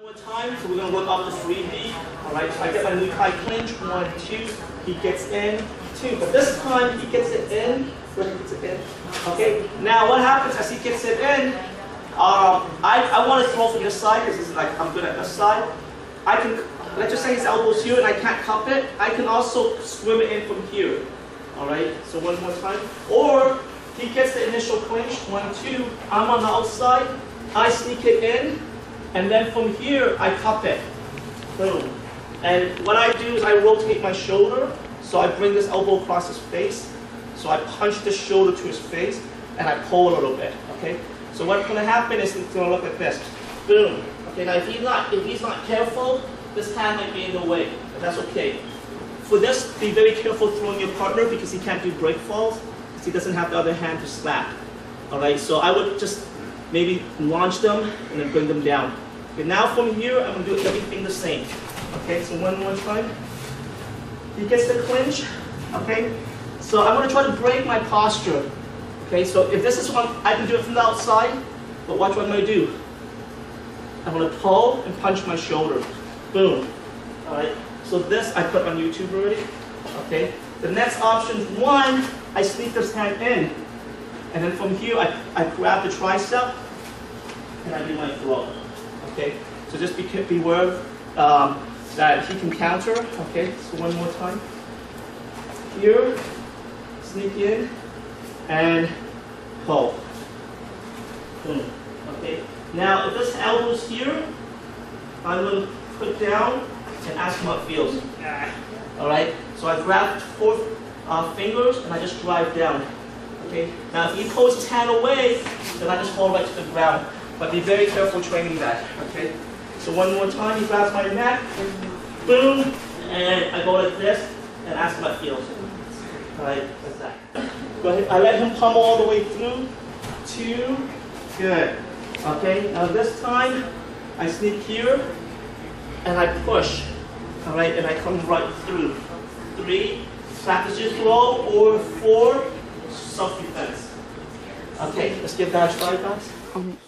One more time, so we're gonna work off the freebie. All right, so I get my new high clinch, one, two. He gets in, two. But this time he gets it in. He gets it in? Okay. Now what happens as he gets it in? Um, I I want to throw from this side because it's like I'm good at this side. I can let's just say his elbow's here and I can't cup it. I can also swim it in from here. All right. So one more time. Or he gets the initial clinch, one, two. I'm on the outside. I sneak it in. And then from here, I cup it. Boom. And what I do is I rotate my shoulder, so I bring this elbow across his face. So I punch the shoulder to his face, and I pull a little bit, okay? So what's gonna happen is it's gonna look like this. Boom. Okay, now if he's not, if he's not careful, this hand might be in the way, but that's okay. For this, be very careful throwing your partner because he can't do break falls, because he doesn't have the other hand to slap. All right, so I would just maybe launch them and then bring them down. Okay, now from here, I'm gonna do everything the same. Okay, so one more time. He gets the clinch, okay? So I'm gonna try to break my posture. Okay, so if this is one, I can do it from the outside, but watch what I'm gonna do. I'm gonna pull and punch my shoulder. Boom. All right, so this I put on YouTube already. Okay, the next option, one, I sneak this hand in. And then from here, I, I grab the tricep and I do my throw. Okay, so just be beware um, that he can counter. Okay, so one more time. Here, sneak in and pull. Boom. Okay. Now, if this elbow's here, I'm going to put down and ask him how it feels. All right. So I grab four uh, fingers and I just drive down. Okay. Now, if he pulls his hand away, then I just fall right to the ground. But be very careful training that. Okay. So one more time, he grabs my neck, boom, and I go like this and ask him how feels. All right. That's that. Go ahead. I let him come all the way through. Two. Good. Okay. Now this time, I sneak here and I push. All right. And I come right through. Three. Practice your throw. Or four self-defense. Okay, let's give that five guys. Um,